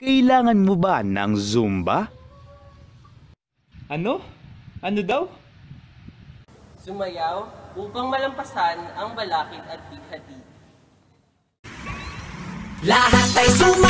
Kailangan mo ba ng Zumba? Ano? Ano daw? Sumayaw upang malampasan ang balakid at bighati. Lahat ay sumayaw,